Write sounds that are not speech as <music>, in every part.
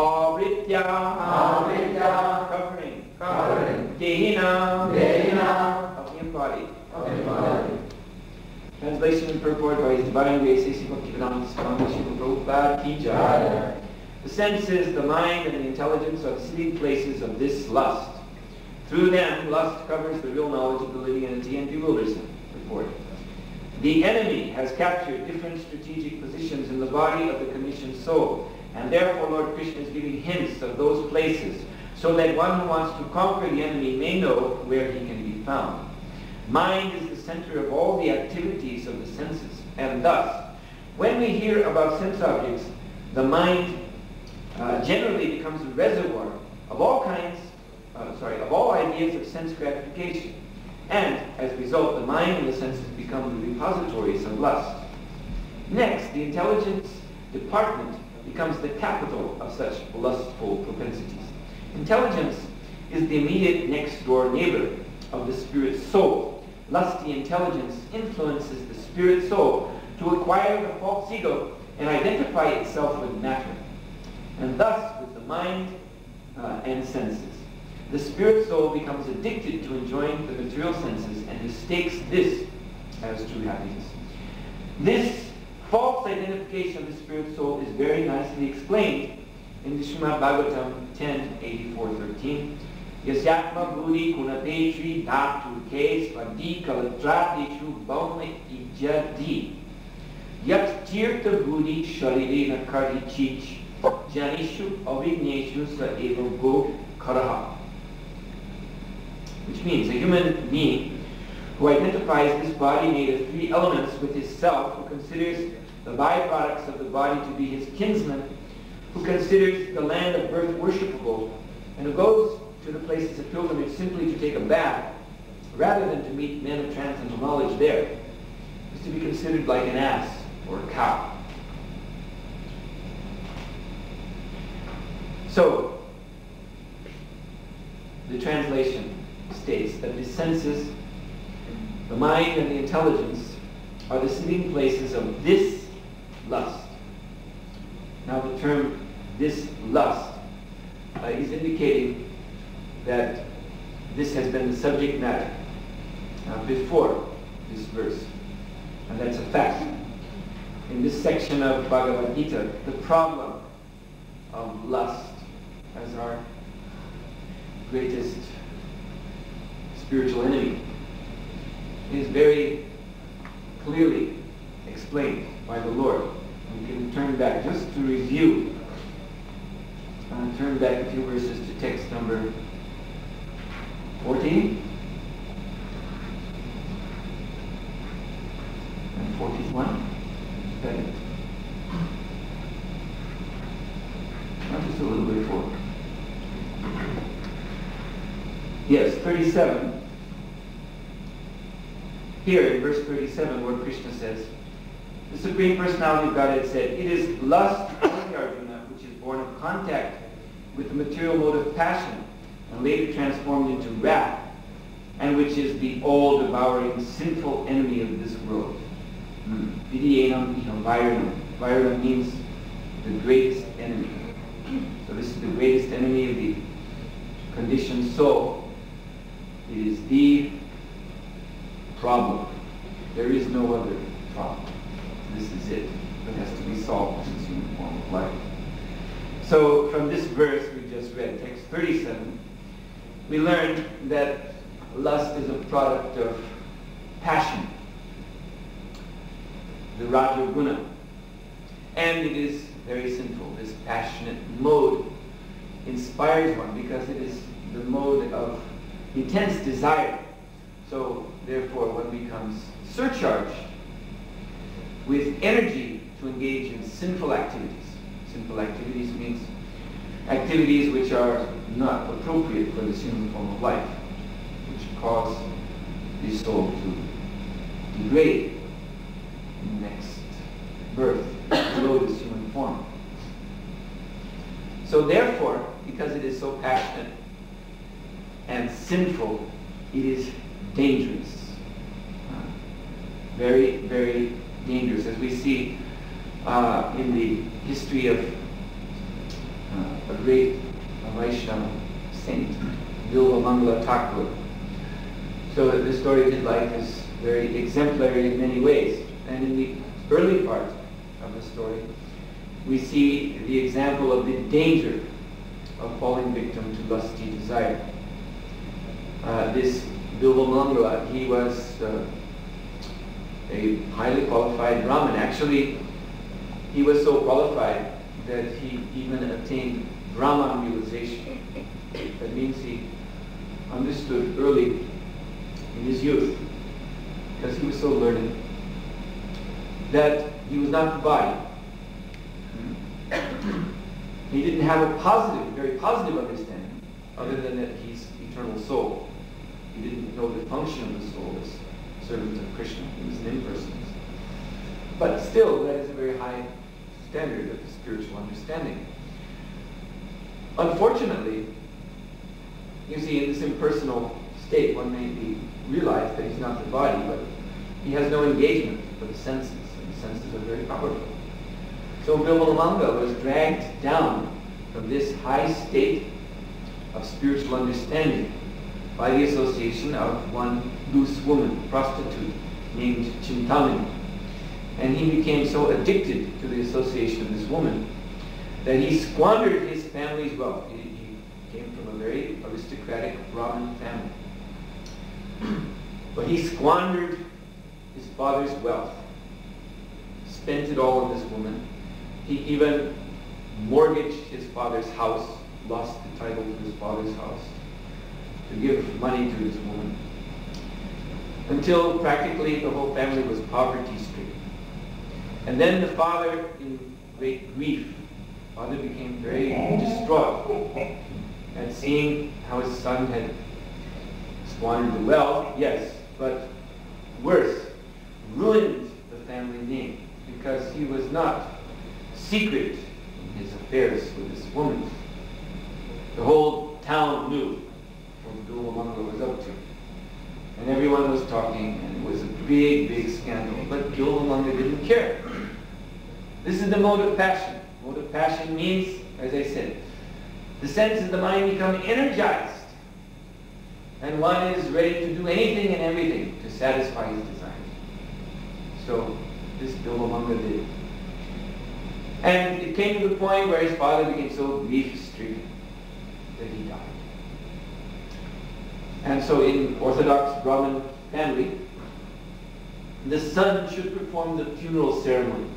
Avritya, Avritya, covering, covering, Dehina, Dehina, of the embodied. embodied. Translation and purport by His Divine Grace, A.C. Bhaktivedanta Swami Srila Prabhupada Ki. Jai. The senses, the mind, and the intelligence are the sitting places of this lust. Through them, lust covers the real knowledge of the living entity and bewilders him. Report. The enemy has captured different strategic positions in the body of the conditioned soul, and therefore Lord Krishna is giving hints of those places, so that one who wants to conquer the enemy may know where he can be found. Mind is the center of all the activities of the senses, and thus, when we hear about sense objects, the mind uh, generally becomes a reservoir of all kinds, uh, sorry, of all ideas of sense gratification. And as a result, the mind and the senses become the repositories of lust. Next, the intelligence department becomes the capital of such lustful propensities. Intelligence is the immediate next door neighbor of the spirit soul. Lusty intelligence influences the spirit soul to acquire the false ego and identify itself with matter, and thus with the mind uh, and senses. The spirit soul becomes addicted to enjoying the material senses and mistakes this as true happiness. This identification of the spirit soul is very nicely explained in the Srimad Bhagavatam 10, 84, 13. Yasyatma buddhi kunate shri dhatu ke svadi kalatratishu bhauma ijadi. Yat tirtha buddhi sharirena karhi chich janishu avigneshu sa eva go karaha which means a human being who identifies this body made of three elements with his self, who considers the byproducts of the body to be his kinsman, who considers the land of birth worshipable, and who goes to the places of pilgrimage simply to take a bath, rather than to meet men of transcendental knowledge there, is to be considered like an ass or a cow. So, the translation states that the senses, the mind and the intelligence are the sitting places of this lust. Now the term this lust uh, is indicating that this has been the subject matter uh, before this verse. And that's a fact. In this section of Bhagavad Gita, the problem of lust as our greatest spiritual enemy is very clearly explained by the Lord. We can turn back just to review. Uh, turn back a few verses to text number 14 and 41. Is that it? Not just a little bit forward. Yes, 37. Here in verse 37, where Krishna says, the Supreme Personality of Godhead said, It is lust, only Arjuna, which is born of contact with the material mode of passion and later transformed into wrath, and which is the all-devouring sinful enemy of this world. Hmm. Vidyanam iham vairanam. Vairanam means the greatest enemy. So this is the greatest enemy of the conditioned soul. It is the problem. There is no other problem. This is it that has to be solved in this human form of life. So from this verse we just read, text 37, we learned that lust is a product of passion, the Raja Guna. And it is very sinful. This passionate mode inspires one because it is the mode of intense desire. So therefore one becomes surcharged with energy to engage in sinful activities. Sinful activities means activities which are not appropriate for this human form of life, which cause the soul to degrade in the next birth below this human form. So therefore, because it is so passionate and sinful, it is dangerous. Uh, very, very dangerous. As we see uh, in the history of uh, a great Vaishnava saint, Bilvamangala Thakur. So the story of his life is very exemplary in many ways. And in the early part of the story, we see the example of the danger of falling victim to lusty desire. Uh, this Bilvamangala, he was uh, a highly qualified Brahmin. Actually, he was so qualified that he even attained Brahman realization. That means he understood early in his youth, because he was so learned, that he was not the body. he didn't have a positive, very positive understanding, other than that he's eternal soul. He didn't know the function of the soul servant of Krishna. He was an impersonal. But still, that is a very high standard of spiritual understanding. Unfortunately, you see, in this impersonal state, one may be realize that he's not the body, but he has no engagement with the senses, and the senses are very powerful. So Bilvalamanga was dragged down from this high state of spiritual understanding by the association of one loose woman, prostitute, named Chintamani. And he became so addicted to the association of this woman that he squandered his family's wealth. He, he came from a very aristocratic Brahmin family. but he squandered his father's wealth, spent it all on this woman. He even mortgaged his father's house, lost the title to his father's house, to give money to this woman, until practically the whole family was poverty-stricken. And then the father, in great grief, father became very distraught at seeing how his son had squandered the wealth, yes, but worse, ruined the family name because he was not secret in his affairs with this woman. The whole town knew Bilvamangala was up to. And everyone was talking, and it was a big, big scandal. But Bilvamangala didn't care. This is the mode of passion. Mode of passion means, as I said, the senses of the mind become energized. And one is ready to do anything and everything to satisfy his desire. So this Bilvamangala did. And it came to the point where his father became so grief-stricken that he died. And so in Orthodox Brahmin family, the son should perform the funeral ceremony.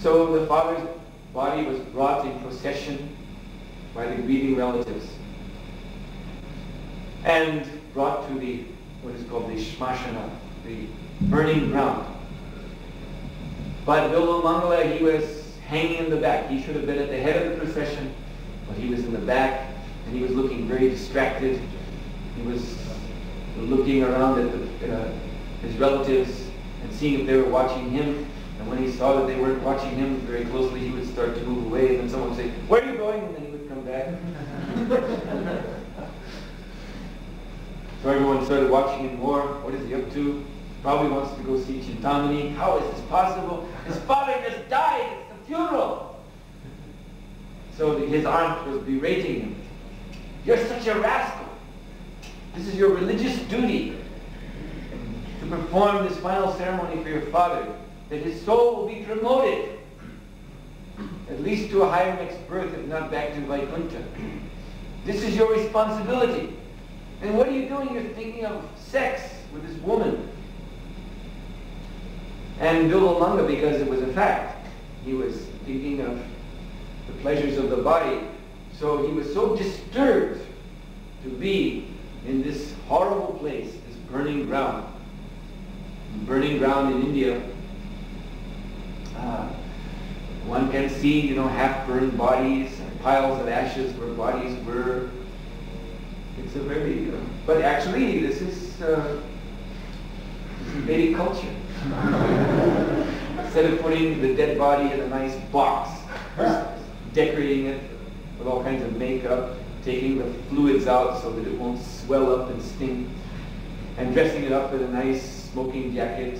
So the father's body was brought in procession by the grieving relatives and brought to the, what is called the shmashana, the burning ground. But Bilvamangala, he was hanging in the back. He should have been at the head of the procession, but he was in the back, and he was looking very distracted. He was looking around at the, uh, his relatives and seeing if they were watching him. And when he saw that they weren't watching him very closely, he would start to move away, and then someone would say, where are you going? And then he would come back. <laughs> so everyone started watching him more. What is he up to? Probably wants to go see Chintamani. How is this possible? His father just died. It's the funeral. So his aunt was berating him. You're such a rascal. This is your religious duty to perform this final ceremony for your father, that his soul will be promoted, at least to a higher next birth, if not back to Vaikuntha. This is your responsibility. And what are you doing? You're thinking of sex with this woman. And Bilvamangala, because it was a fact, he was thinking of the pleasures of the body. So he was so disturbed to be in this horrible place, this burning ground. Burning ground in India. Uh, one can see, you know, half-burned bodies and piles of ashes where bodies were. It's a very, uh, but actually this is, uh, Vedic culture. <laughs> Instead of putting the dead body in a nice box, decorating it with all kinds of makeup, taking the fluids out so that it won't swell up and stink, and dressing it up in a nice smoking jacket,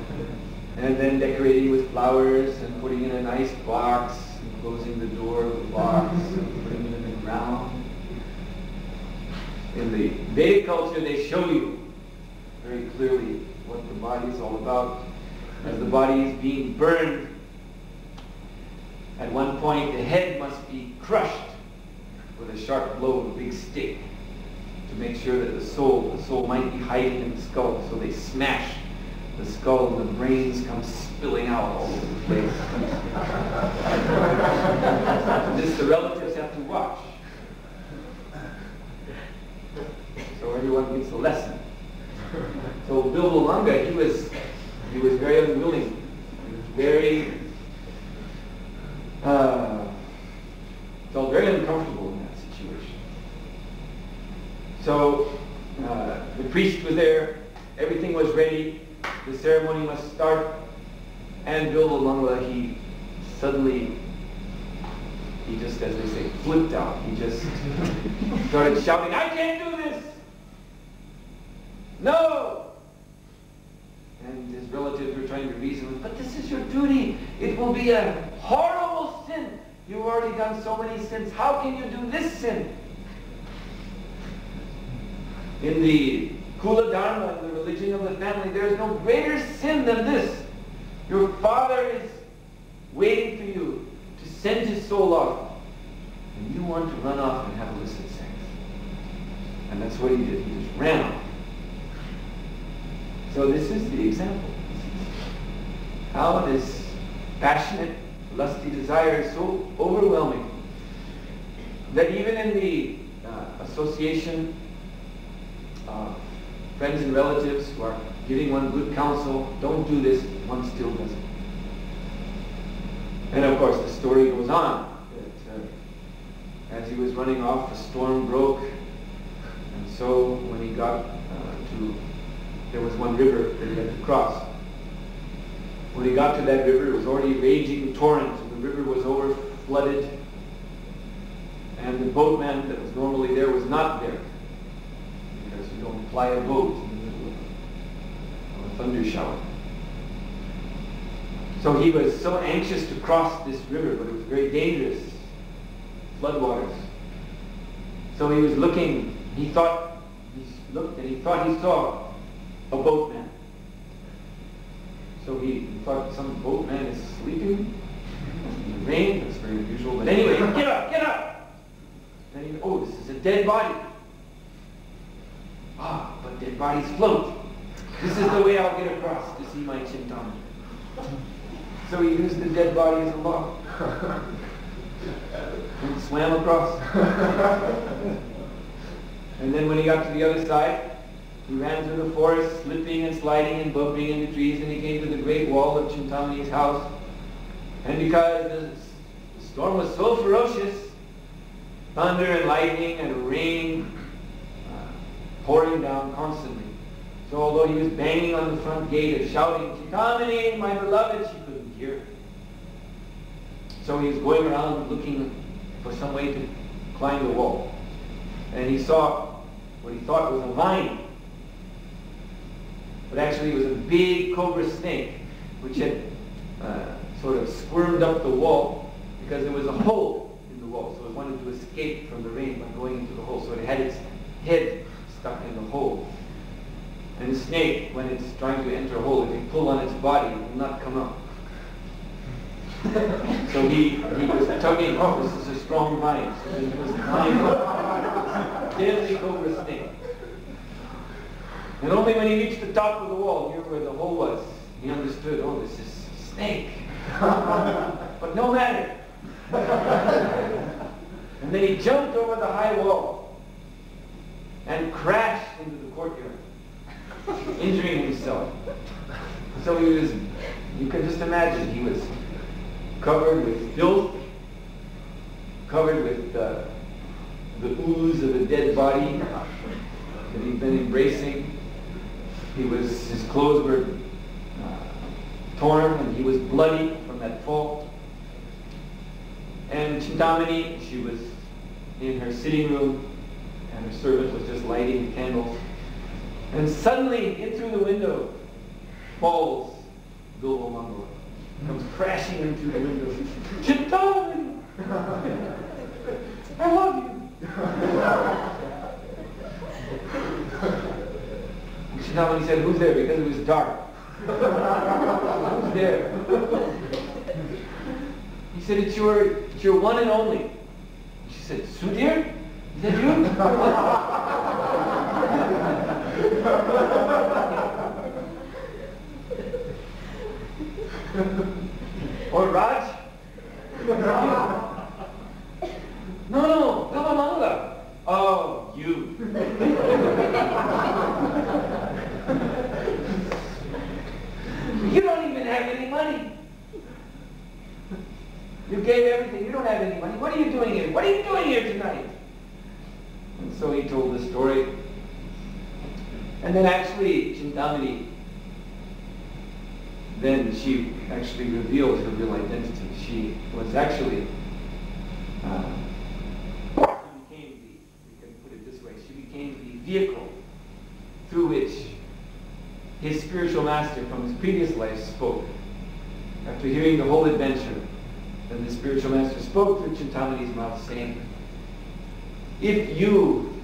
<laughs> and then decorating with flowers and putting in a nice box, and closing the door of the box and putting it in the ground. In the Vedic culture, they show you very clearly what the body is all about. As the body is being burned, at one point the head must be crushed with a sharp blow of a big stick to make sure that the soul, the soul might be hiding in the skull. So they smash the skull and the brains come spilling out all over the place. <laughs> this the relatives have to watch. So everyone gets a lesson. So Bill Bilbo he was he was very unwilling. He was very uh, felt very uncomfortable in that situation. So uh, the priest was there, everything was ready, the ceremony must start, and Bilvamangala, he suddenly, he just, as they say, flipped out. He just started shouting, I can't do this! No! And his relatives were trying to reason with, but this is your duty. It will be a horrible sin. You've already done so many sins. How can you do this sin? In the Kula Dharma, in the religion of the family, there is no greater sin than this. Your father is waiting for you to send his soul off. And you want to run off and have illicit sex. And that's what he did. He just ran off. So this is the example. How this passionate, lusty desire is so overwhelming that even in the uh, association of friends and relatives who are giving one good counsel, don't do this, one still does it. And of course the story goes on that uh, as he was running off, a storm broke, and so when he got uh, to, there was one river that he had to cross. When he got to that river, it was already raging torrent, and the river was over flooded, and the boatman that was normally there was not there because you don't ply a boat in the middle of a thunder shower. So he was so anxious to cross this river, but it was very dangerous. Floodwaters. So he was looking, he thought, he looked and he thought he saw a boatman. So he thought some boatman is sleeping in the rain. That's very unusual. But anyway, <laughs> get up, get up! Then he, oh, this is a dead body. Ah, but dead bodies float. This is the way I'll get across to see my Chintamani. So he used the dead body as a log. <laughs> and swam across. <laughs> and then when he got to the other side, he ran through the forest, slipping and sliding and bumping into trees, and he came to the great wall of Chintamani's house. And because the storm was so ferocious, thunder and lightning and rain uh, pouring down constantly. So although he was banging on the front gate and shouting, Chintamani, my beloved, she couldn't hear. So he was going around looking for some way to climb the wall. And he saw what he thought was a vine. But actually it was a big cobra snake which had uh, sort of squirmed up the wall because there was a hole in the wall. So it wanted to escape from the rain by going into the hole. So it had its head stuck in the hole. And the snake, when it's trying to enter a hole, if you pull on its body, it will not come out. <laughs> so he, he was tugging, oh, this is a strong vine. So he was climbing deadly cobra snake. And only when he reached the top of the wall, near where the hole was, he understood, oh, this is a snake. <laughs> but no matter. <laughs> and then he jumped over the high wall and crashed into the courtyard, injuring himself. So he was, you can just imagine, he was covered with filth, covered with uh, the ooze of a dead body that he'd been embracing. He was, his clothes were uh, torn and he was bloody from that fall. And Chintamani, she was in her sitting room and her servant was just lighting the candles. And suddenly, in through the window, falls Bilvamangala. comes crashing into the window. Chintamani! <laughs> I love you. <laughs> and he said, who's there? Because it was dark. who's there? he said, it's your, it's your one and only. She said, Sudhir? Is that you? or Raj? no, no, Kavamangala. Oh, you. you don't even have any money. You gave everything. You don't have any money. What are you doing here? What are you doing here tonight? And so he told the story. And then actually, Chintamani, then she actually revealed her real identity. She was actually, uh, she became the, we can put it this way, she became the vehicle through which his spiritual master from his previous life spoke. Hearing the whole adventure, then the spiritual master spoke through Chintamani's mouth saying, if you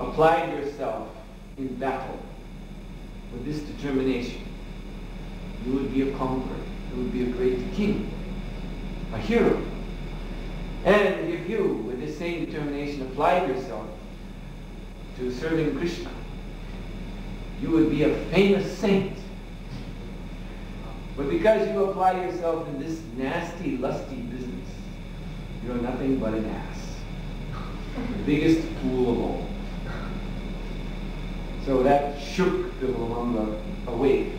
applied yourself in battle with this determination, you would be a conqueror. You would be a great king, a hero. And if you, with the same determination, applied yourself to serving Krishna, you would be a famous saint. Because you apply yourself in this nasty, lusty business, you're nothing but an ass the biggest fool of all. So that shook the Bimalamanga awake.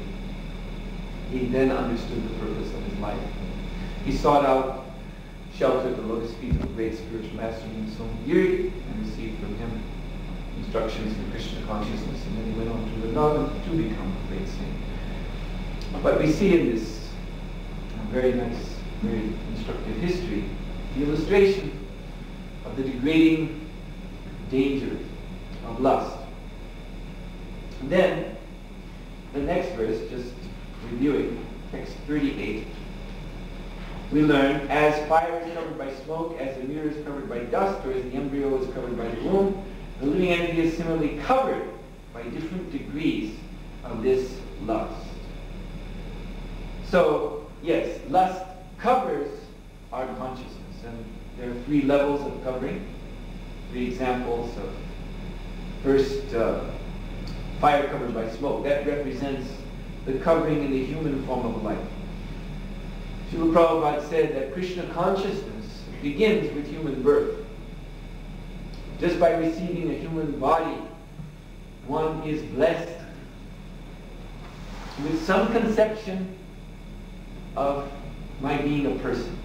He then understood the purpose of his life. He sought out shelter at the lotus feet of the great spiritual master Yiri and received from him instructions in Krishna consciousness, and then he went on to Vrindavan to become a great saint. But we see in this very nice, very instructive history the illustration of the degrading danger of lust. And then, the next verse, just reviewing, text 38, we learn, as fire is covered by smoke, as the mirror is covered by dust, or as the embryo is covered by the womb, the living entity is similarly covered by different degrees of this lust. So, yes, lust covers our consciousness. And there are three levels of covering, three examples of first uh, fire covered by smoke. That represents the covering in the human form of life. Srila Prabhupada said that Krishna consciousness begins with human birth. Just by receiving a human body, one is blessed with some conception of my being a person.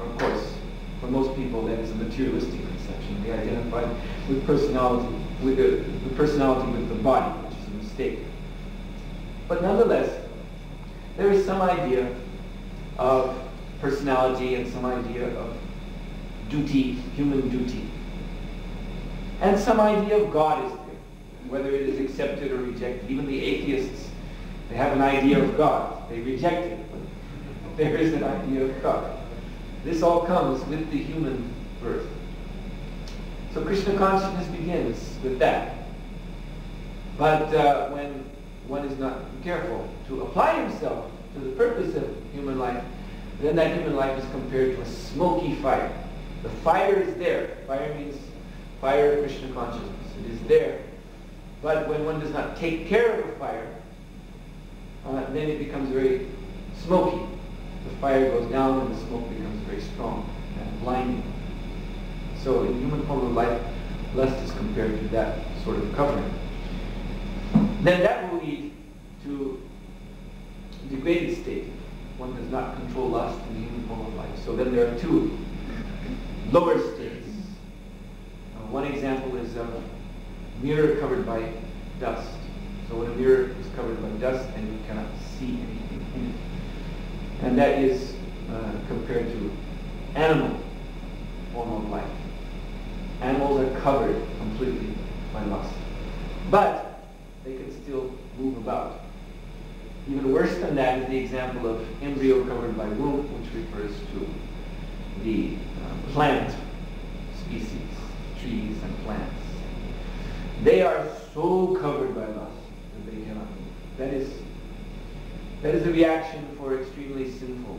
Of course, for most people, that is a materialistic conception. They identify with personality, with the, the personality with the body, which is a mistake. But nonetheless, there is some idea of personality and some idea of duty, human duty. And some idea of God is there, whether it is accepted or rejected. Even the atheists, they have an idea of God. They reject it, there is an idea of God. This all comes with the human birth. So Krishna consciousness begins with that. But uh, when one is not careful to apply himself to the purpose of human life, then that human life is compared to a smoky fire. The fire is there. Fire means fire of Krishna consciousness. It is there. But when one does not take care of the fire, uh, then it becomes very smoky the fire goes down and the smoke becomes very strong and blinding. So in human form of life, lust is compared to that sort of covering. Then that will lead to degraded state. One does not control lust in the human form of life. So then there are two lower states. Uh, one example is a mirror covered by dust. So when a mirror is covered by dust, then you cannot see anything in it and that is uh, compared to animal form of life. Animals are covered completely by lust. But they can still move about. even worse than that is the example of embryo covered by womb, which refers to the uh, plant species, trees and plants. They are so covered by lust that they cannot move. That is, that is a reaction for extremely sinful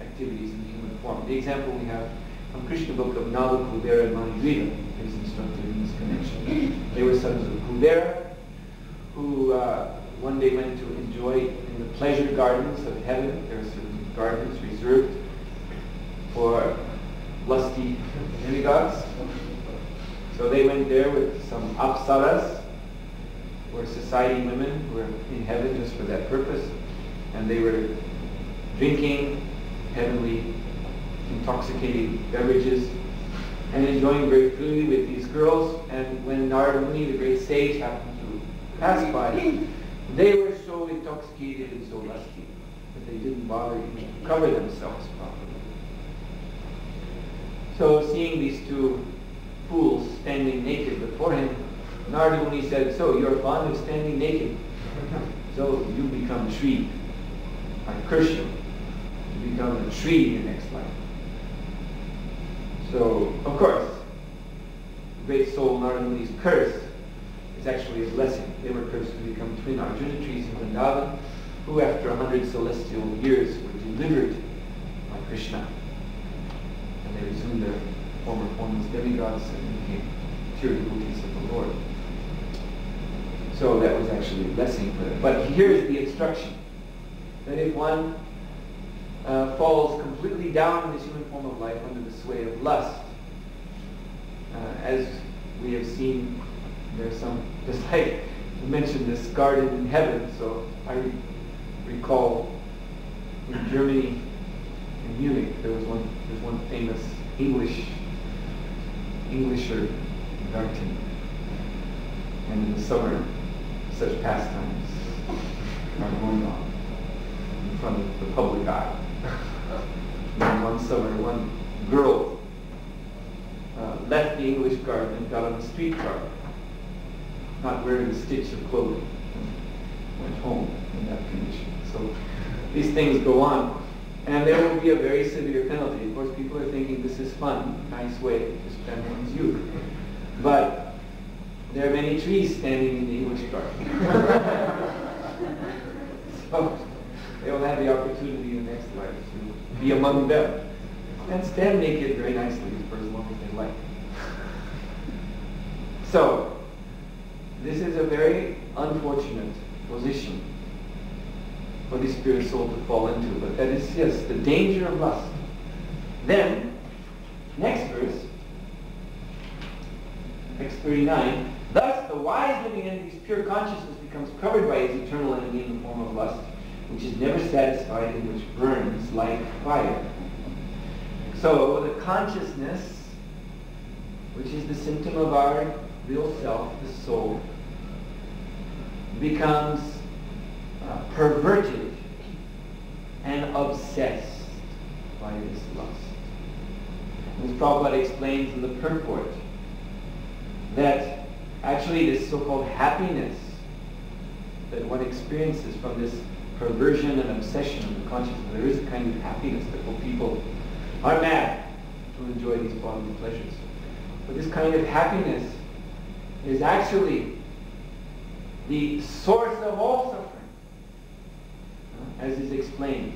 activities in the human form. The example we have from Krishna book of Nala, Kudera, and Manigriva is instructed in this connection. They were sons of Kuvera, who uh, one day went to enjoy in the pleasure gardens of heaven. There are certain gardens reserved for lusty demigods. So they went there with some apsaras, or society women who were in heaven just for that purpose. And they were drinking heavenly intoxicating beverages and enjoying very freely with these girls. And when Narada Muni, the great sage, happened to pass by, they were so intoxicated and so lusty that they didn't bother to cover themselves properly. So seeing these two fools standing naked before him, Narada Muni said, so you're fond of standing naked. So you become tree, like Krishna. to become a tree in the next life. So, of course, the great soul Narada Muni's curse is actually a blessing. They were cursed to become twin Arjuna trees in Vrindavan, who after a hundred celestial years were delivered by Krishna. And they resumed their former form as demigods and became pure devotees of the Lord. So that was actually a blessing for them. But here's the instruction, that if one uh, falls completely down in this human form of life under the sway of lust, uh, as we have seen there's some, <laughs> just like you mentioned this garden in heaven, so I re- recall in Germany, in Munich, there was one, there's one famous English, Englisher garden. And in the summer, such pastimes are going on of the public eye. and one summer, one girl uh, left the English garden and got on the streetcar not wearing a stitch of clothing. Went home in that condition. So these things go on. And there will be a very severe penalty. Of course, people are thinking this is fun, nice way to spend one's youth. But there are many trees standing in the English garden. <laughs> so they will have the opportunity in the next life to be among them. And stand naked very nicely for as long as they like. So, this is a very unfortunate position for the spirit soul to fall into, but that is, yes, the danger of lust. Then, next verse, text 39, thus the wise living entity's pure consciousness becomes covered by his eternal enemy in the form of lust, which is never satisfied and which burns like fire. So the consciousness, which is the symptom of our real self, the soul, becomes uh, perverted and obsessed by this lust. As Prabhupada explains in the purport, that actually this so-called happiness that one experiences from this perversion and obsession of the consciousness, there is a kind of happiness that people are mad to enjoy these bodily pleasures. But this kind of happiness is actually the source of all suffering, as is explained.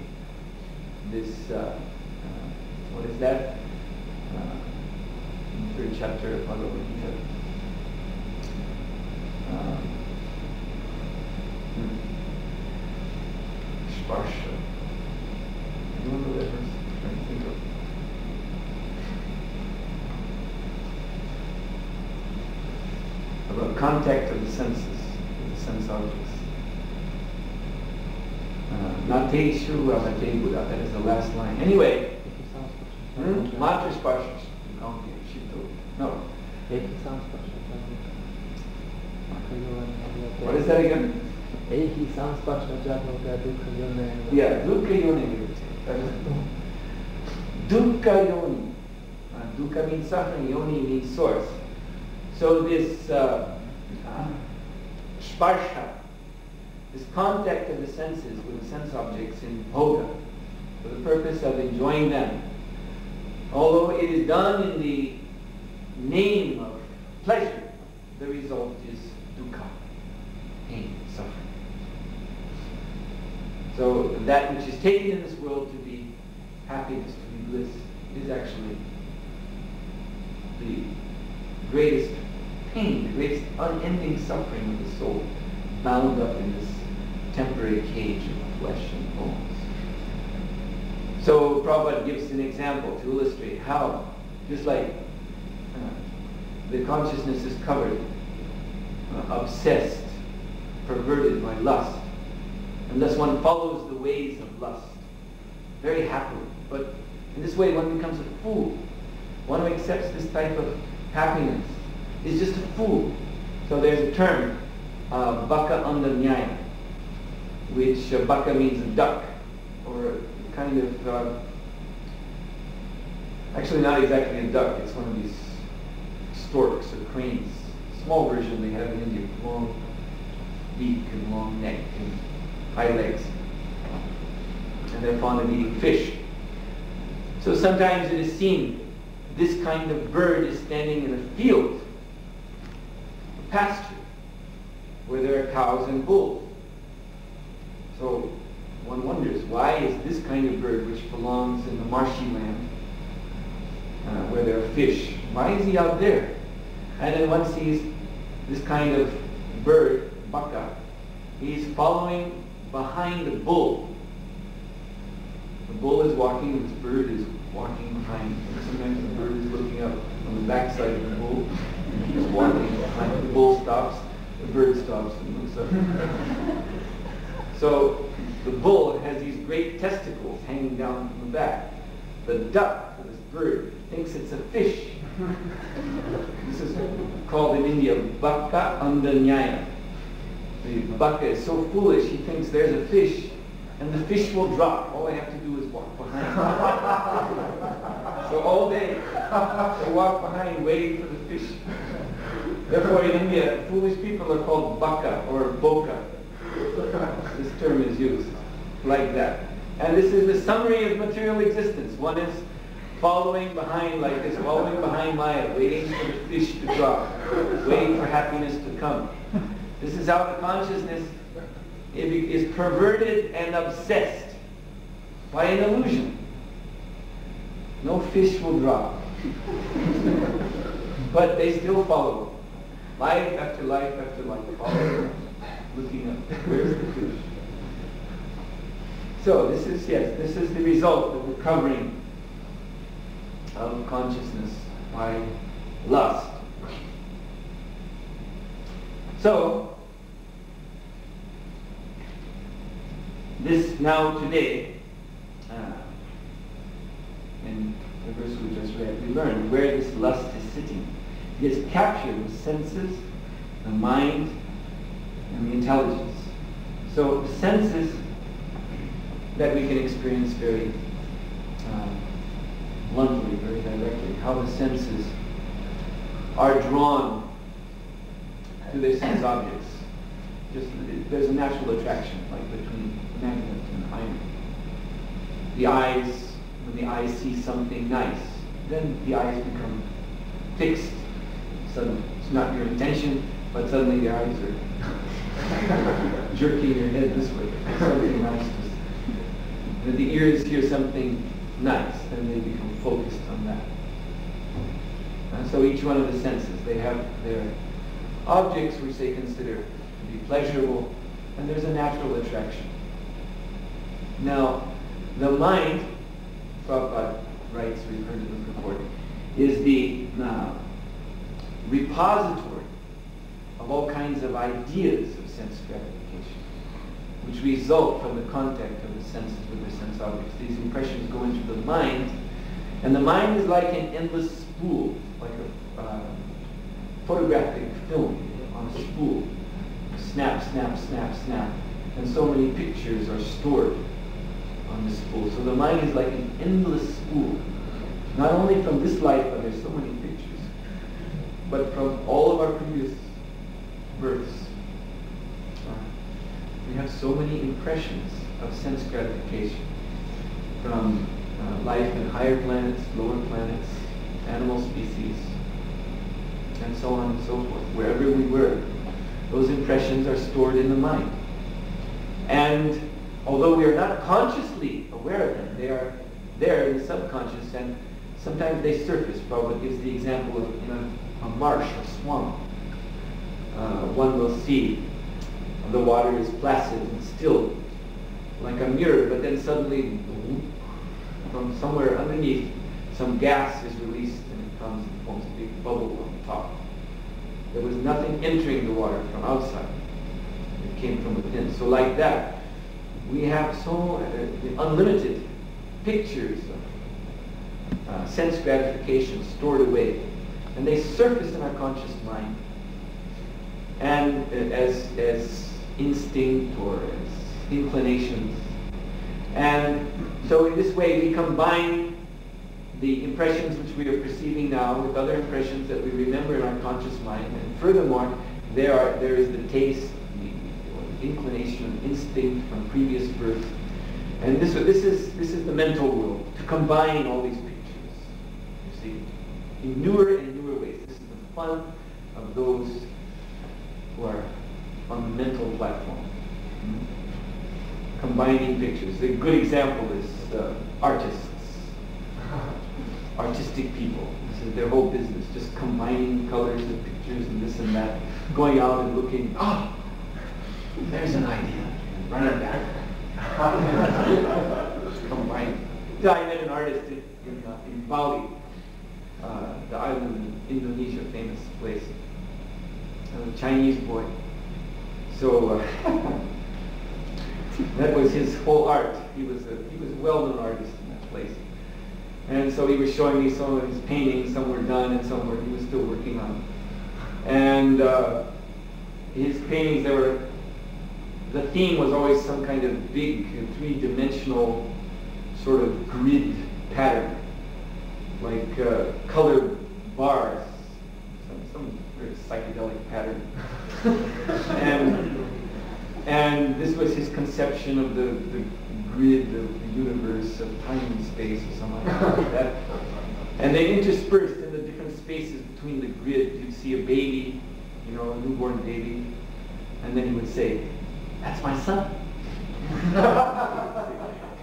This, uh, uh, what is that? Uh, third chapter of Bhagavad Gita. Uh, hmm. Sparsha. Anyone know that verse? I'm to think of. About contact of the senses with the sense objects. Uh, Nateshu amate Buddha, that is the last line. Anyway, hmm? Matra Sparsha. No. What is that again? Ehi samspashna jatmaka dukkha yone. Yeah, dukkha yoni. That is dukkha yoni. Means suffering, yoni means source. So this uh, uh, this contact of the senses with the sense objects in bhoga for the purpose of enjoying them. Although it is done in the name of pleasure, the result is dukkha, pain. So that which is taken in this world to be happiness, to be bliss, is actually the greatest pain, the greatest unending suffering of the soul, bound up in this temporary cage of flesh and bones. So Prabhupada gives an example to illustrate how, just like uh, the consciousness is covered, uh, obsessed, perverted by lust, thus one follows the ways of lust very happily. But in this way one becomes a fool. One who accepts this type of happiness is just a fool. So there's a term, uh, baka nyaya, which uh, baka means a duck, or kind of, uh, actually not exactly a duck, it's one of these storks or cranes. Small version they have in India, long beak and long neck and high legs. And they're fond of eating fish. So sometimes it is seen this kind of bird is standing in a field, a pasture, where there are cows and bulls. So one wonders, why is this kind of bird, which belongs in the marshy land, uh, where there are fish, why is he out there? And then one sees this kind of bird, baka, he's following behind the bull. The bull is walking, and this bird is walking behind. Sometimes the bird is looking up on the backside of the bull. And He's walking behind. The bull stops, the bird stops and looks up. <laughs> so the bull has these great testicles hanging down from the back. The duck, this bird, thinks it's a fish. <laughs> this is called in India baka andanyaya. The baka is so foolish, he thinks there's a fish, and the fish will drop. All I have to do is walk behind. so all day, they walk behind waiting for the fish. Therefore, in India, foolish people are called baka or boka. This term is used like that. And this is the summary of material existence. One is following behind like this, following behind Maya, waiting for the fish to drop, waiting for happiness to come. This is how the consciousness is perverted and obsessed by an illusion. No fish will drop. <laughs> but they still follow. Life after life after life, looking up. Where's the fish? So this is, yes, this is the result of recovering of consciousness by lust. So, this now today, uh, in the verse we just read, we learn where this lust is sitting. It is captured the senses, the mind, and the intelligence. So senses that we can experience very um, bluntly, very directly, how the senses are drawn to their sense objects. Just there's a natural attraction, like between magnet and iron. The eyes, when the eyes see something nice, then the eyes become fixed. Suddenly, it's not your intention, but suddenly the eyes are <laughs> jerking your head this way. Something nice and the ears hear something nice, and they become focused on that. And so each one of the senses, they have their objects which they consider to be pleasurable, and there's a natural attraction. Now, the mind, Prabhupada writes, we've heard it before, is the uh, repository of all kinds of ideas of sense gratification which result from the contact of the senses with the sense objects. These impressions go into the mind, and the mind is like an endless spool, like a uh, photographic film on a spool. Snap, snap, snap, snap. And so many pictures are stored on the spool. So the mind is like an endless spool. Not only from this life, but there's so many pictures, but from all of our previous births, we have so many impressions of sense gratification from uh, life in higher planets, lower planets, animal species, and so on and so forth. Wherever we were, those impressions are stored in the mind. And although we are not consciously aware of them, they are there in the subconscious and sometimes they surface. Prabhupada gives the example of in a, a marsh or swamp. Uh, one will see the water is placid and still, like a mirror, but then suddenly from somewhere underneath, some gas is released and it comes and forms a big bubble on the top. There was nothing entering the water from outside. It came from within. So like that, we have so uh, unlimited pictures of uh, sense gratification stored away. And they surface in our conscious mind and uh, as, as instinct or as inclinations. And so in this way we combine the impressions which we are perceiving now with other impressions that we remember in our conscious mind. And furthermore, there, are, there is the taste, inclination, instinct from previous birth. And this, this, is, this is the mental world, to combine all these pictures, you see, in newer and newer ways. This is the fun of those who are on the mental platform. Combining pictures. A good example is uh, artists <laughs> artistic people. This is their whole business, just combining colors and pictures and this and that, going out and looking, ah, there's an idea, run it back. <laughs> Combine. I met an artist in, in, uh, in Bali, uh, the island in Indonesia, famous place. A Chinese boy. So uh, <laughs> that was his whole art. He was a he was a well-known artist in that place. And so he was showing me some of his paintings. Some were done and some were he was still working on. And uh, his paintings, they were, the theme was always some kind of big three-dimensional sort of grid pattern, like uh, colored bars, some, some very psychedelic pattern. <laughs> and, and this was his conception of the, the grid of the universe of time and space or something like that. And they interspersed in the different spaces between the grid. You'd see a baby, you know, a newborn baby, and then he would say, that's my son.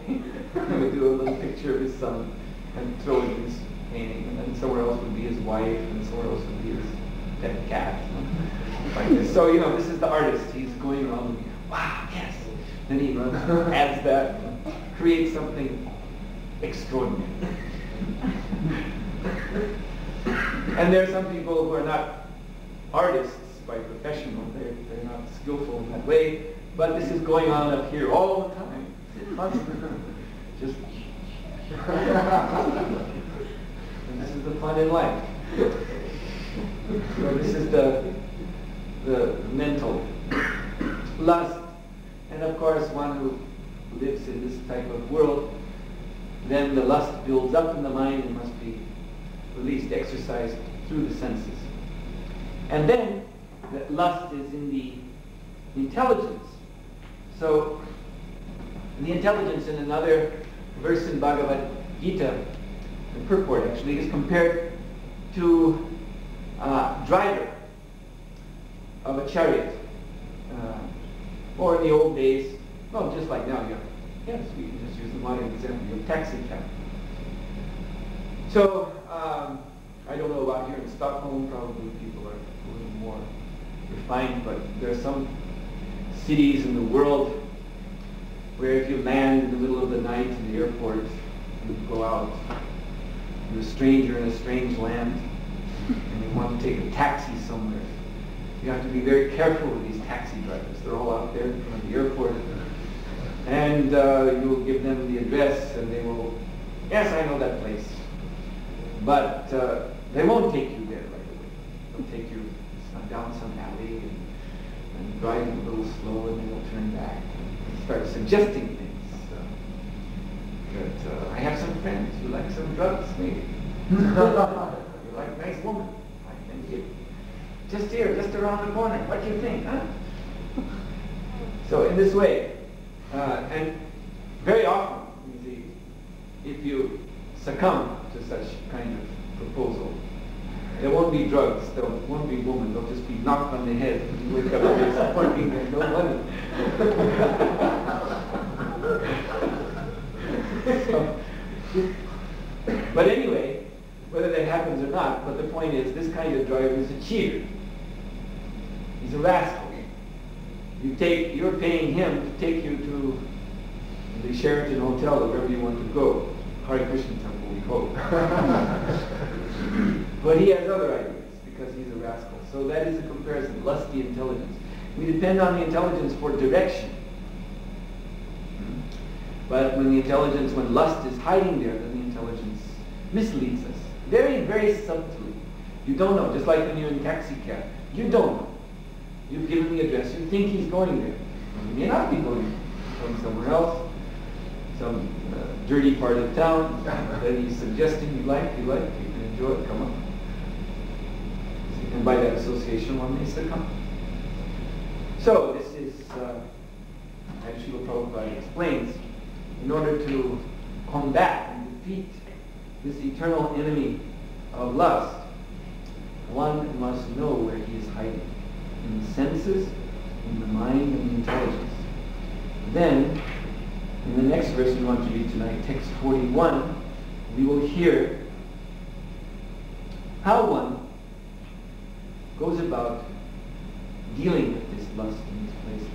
<laughs> he would do a little picture of his son and throw it in his painting, and then somewhere else would be his wife, and somewhere else would be his pet cat. So, you know, this is the artist. He's going around, wow, yes, then he adds that, creates something extraordinary. and there are some people who are not artists by profession, they're, they're not skillful in that way, but this is going on up here all the time. <laughs> Just <laughs> and this is the fun in life. so this is the the mental lust and of course, one who lives in this type of world, then the lust builds up in the mind and must be released, exercised through the senses. And then the lust is in the intelligence. So the intelligence in another verse in Bhagavad Gita, the purport actually, is compared to a driver of a chariot. Uh, or in the old days, well, just like now, you have, yes, we can just use the modern example, you have taxi cab. So, um, I don't know about here in Stockholm, probably people are a little more refined, but there are some cities in the world where if you land in the middle of the night in the airport, you go out, you're a stranger in a strange land, and you want to take a taxi somewhere you have to be very careful with these taxi drivers. They're all out there in front of the airport. And uh, you will give them the address and they will, yes, I know that place. But uh, they won't take you there right away. They'll take you down some alley and a little slow and then they'll turn back and start suggesting things. Uh, that uh, I have some friends who like some drugs, maybe. <laughs> you like a nice woman. I thank you. Just here, just around the corner. What do you think, huh? So in this way, uh, and very often, you see, if you succumb to such kind of proposal, there won't be drugs, there won't be women, they'll just be knocked on the head and you wake up and money. so, <laughs> but anyway, whether that happens or not, but the point is this kind of driver is a cheater. He's a rascal. You take, you're paying him to take you to the Sheraton Hotel or wherever you want to go. Hare Krishna temple, we hope. <laughs> but he has other ideas because he's a rascal. So that is a comparison, lusty intelligence. We depend on the intelligence for direction. But when the intelligence, when lust is hiding there, then the intelligence misleads us. Very, very subtly. You don't know, just like when you're in taxi cab. You don't know. You've given the address, you think he's going there. He may not be going, going somewhere else, some uh, dirty part of town <laughs> that he's suggesting you like, you like, you can enjoy it, come on. And by that association, one may succumb. So this is, uh, as Srila Prabhupada explains, in order to combat and defeat this eternal enemy of lust, one must know where he is hiding. In the senses, in the mind, and the intelligence. Then, in the next verse we want to read tonight, text 41, we will hear how one goes about dealing with this lust in these places.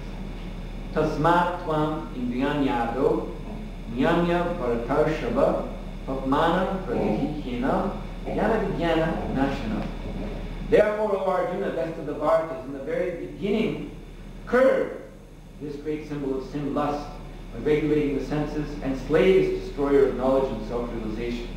Tasmat tvam indriyanyado nyamya bharatarshabha papmana pradihikena jnana vijnana nashana. Therefore, O Arjuna, best of the Bharatas, in the very beginning, curb this great symbol of sin, lust, by regulating the senses, and slay this destroyer of knowledge and self-realization.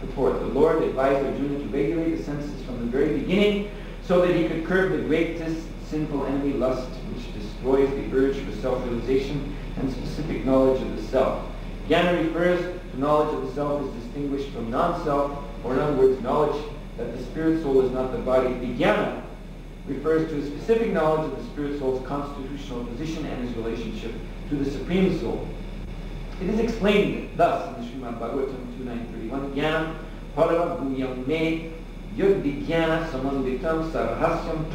Purport, the Lord advised Arjuna to regulate the senses from the very beginning so that he could curb the greatest sinful enemy, lust, which destroys the urge for self-realization and specific knowledge of the self. Jnana refers to knowledge of the self as distinguished from non-self, or in other words, knowledge that the spirit soul is not the body. Vijnana refers to a specific knowledge of the spirit soul's constitutional position and his relationship to the supreme soul. It is explained thus in the Srimad Bhagavatam 2931, Jnana sarhasyam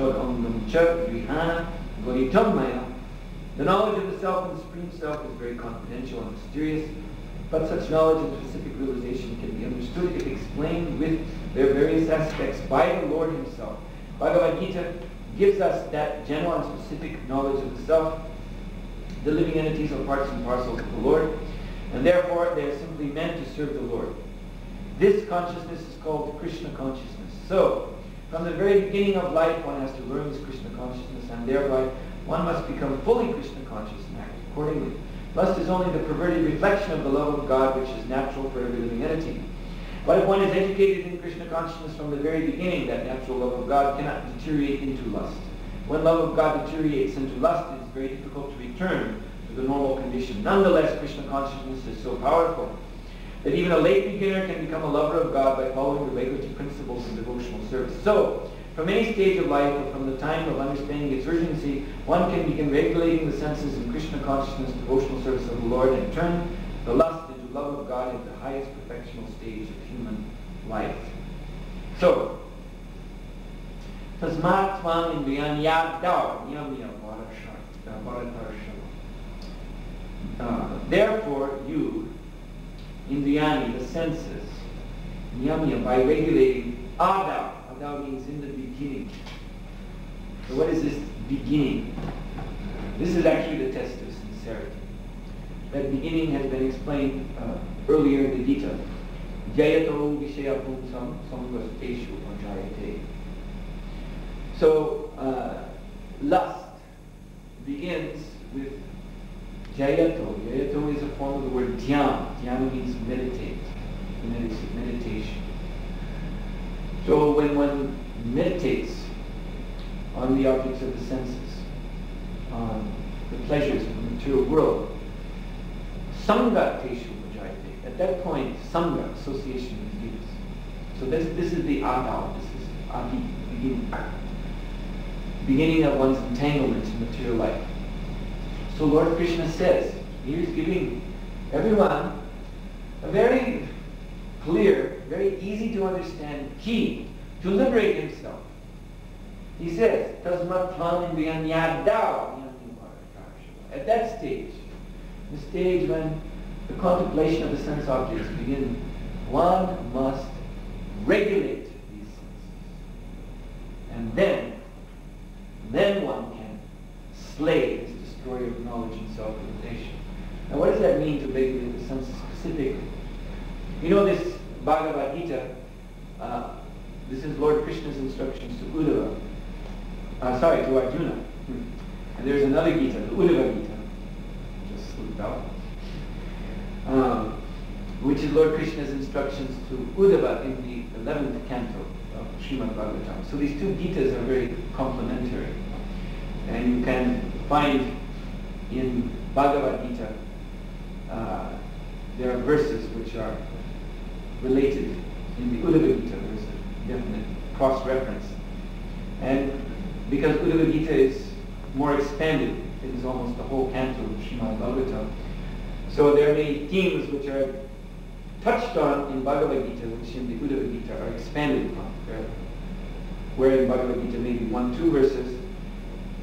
goritam maya. The knowledge of the self and the supreme self is very confidential and mysterious, but such knowledge and specific realization can be understood if explained with their various aspects by the Lord himself. Bhagavad Gita gives us that general and specific knowledge of the self. The living entities are parts and parcels of the Lord, and therefore they are simply meant to serve the Lord. This consciousness is called Krishna consciousness. So, from the very beginning of life, one has to learn this Krishna consciousness, and thereby one must become fully Krishna conscious and act accordingly. Lust is only the perverted reflection of the love of God, which is natural for every living entity. But if one is educated in Krishna consciousness from the very beginning, that natural love of God cannot deteriorate into lust. When love of God deteriorates into lust, it is very difficult to return to the normal condition. Nonetheless, Krishna consciousness is so powerful that even a late beginner can become a lover of God by following the regulative principles of devotional service. So, from any stage of life or from the time of understanding its urgency, one can begin regulating the senses in Krishna consciousness, devotional service of the Lord, and turn the lust into love of God at the highest perfectional stage of human life. So, Tasmat Indriyan Yadav Yamya uh, Therefore, you, Indriyani, the senses, Yamya, by regulating Adav, Adav means in the beginning. So what is this beginning? This is actually the test of sincerity. That beginning has been explained uh, earlier in the Gita. Samvasteshu. So, uh, lust begins with Dhyayato. Dhyayato is a form of the word dhyana. Dhyana means meditate, meditation. So when one meditates on the objects of the senses, on the pleasures of the material world, Sangha Teshu Vajayate. At that point, Sangha, association begins. So this, this is the Adal, this is Adi, beginning. Beginning of one's entanglement in material life. So Lord Krishna says, he is giving everyone a very clear, very easy to understand key to liberate himself. He says, Tasmat At that stage, the stage when the contemplation of the sense objects begins, one must regulate these senses. And then, then one can slay destroyer of knowledge and self-realization. Now what does that mean to the senses specifically? You know this Bhagavad Gita, uh, this is Lord Krishna's instructions to Uddhava, uh, sorry, to Arjuna. Hmm. And there's another Gita, the Uddhava Gita, just slipped out, um, which is Lord Krishna's instructions to Uddhava in the 11th canto of Srimad Bhagavatam. So these two Gitas are very complementary. And you can find in Bhagavad Gita, uh, there are verses which are related. In the Uddhava Gita, there's a definite cross-reference. And because Uddhava Gita is more expanded, it is almost the whole canto of Srimad Bhagavatam. So there are many themes which are touched on in Bhagavad Gita, which in the Uddhava Gita are expanded upon. Where in Bhagavad Gita maybe one, two verses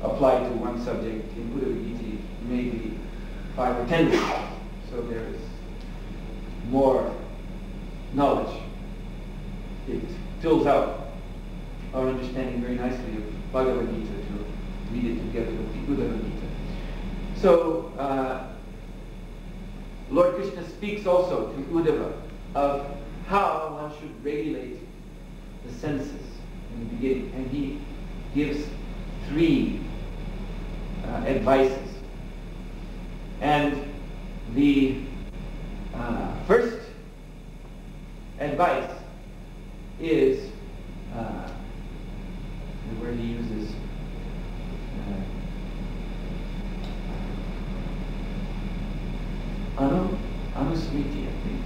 apply to one subject, in Uddhava Gita maybe five or ten verses. So there is more knowledge. It fills out our understanding very nicely of Bhagavad Gita to read it together with the Gita. So, uh, Lord Krishna speaks also to Uddhava of how one should regulate the senses in the beginning. And he gives three advices. And the uh, first advice is uh, the word he uses uh, anu, anusmriti, I think.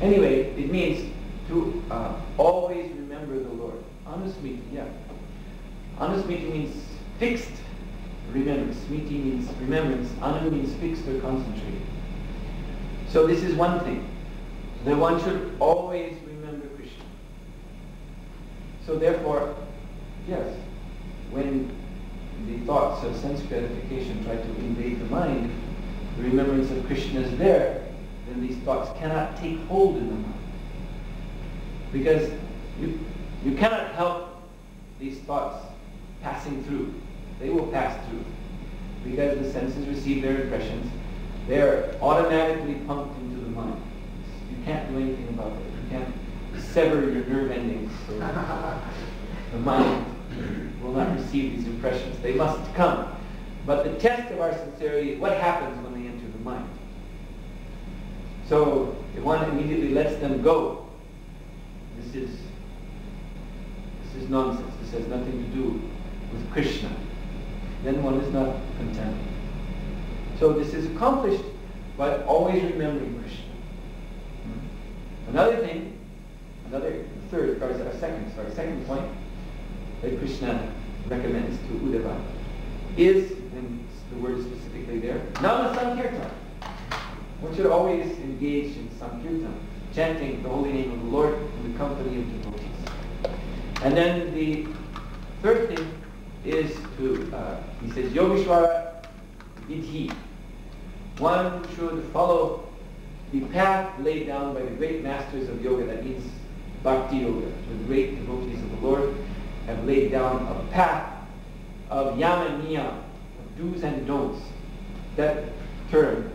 Anyway, it means to uh, always remember the Lord. Anusmriti, yeah. Anusmriti means fixed remembrance. Smriti means remembrance. Anu means fixed or concentrated. So this is one thing. That one should always remember Krishna. So therefore, yes, when the thoughts of sense gratification try to invade the mind, the remembrance of Krishna is there, then these thoughts cannot take hold in the mind. Because you, you cannot help these thoughts passing through. They will pass through. Because the senses receive their impressions, they are automatically pumped into the mind. You can't do anything about it. You can't sever your nerve endings so the mind will not receive these impressions. They must come. But the test of our sincerity is what happens when they enter the mind. So if one immediately lets them go, this is this is nonsense. This has nothing to do with Krishna. Then one is not content. So this is accomplished by always remembering Krishna. Another thing, another third, or second, sorry, second point that Krishna recommends to Uddhava is, and the word is specifically there, Nama Sankirtan. One should always engage in Sankirtan, chanting the holy name of the Lord in the company of devotees. And then the third thing is to, uh, he says, Yogeshwara Vidhi. One should follow the path laid down by the great masters of yoga, that means bhakti yoga, the great devotees of the Lord, have laid down a path of yama and niyam, of do's and don'ts. That term,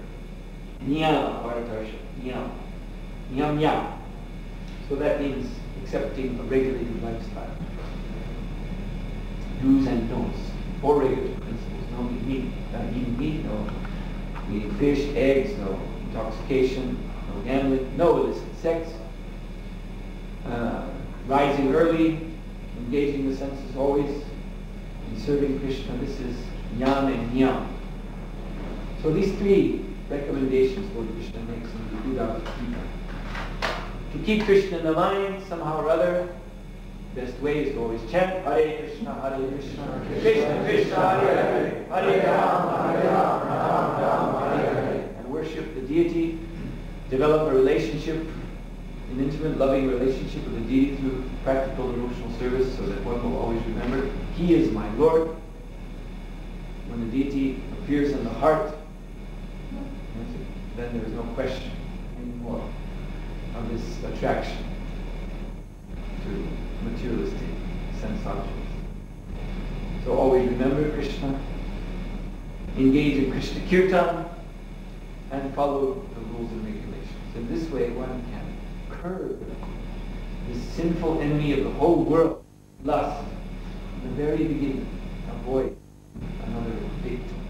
niyama, varatarsha, niyam, niyam yam. So that means accepting a regulated lifestyle. Do's and don'ts, four regulated principles. No eat meat, eating meat, no eating fish, eggs, no intoxication, no gambling, no illicit sex, uh, rising early, engaging the senses always in serving Krishna. This is yam and yam. So these three recommendations Lord Krishna makes in the Uddhava Gita. To keep Krishna in the mind somehow or other, best way is to always chant Hare Krishna, Hare Krishna, Krishna Krishna, Hare Hare, Hare Rama, Hare Rama, Rama Rama, develop a relationship, an intimate, loving relationship with the deity through practical emotional service so that one will always remember, He is my Lord. When the deity appears in the heart, then there is no question anymore of this attraction to materialistic sense objects. So always remember Krishna, engage in Krishna Kirtan, and follow the rules and regulations. In this way, one can curb the sinful enemy of the whole world, lust, in the very beginning, avoid another victim.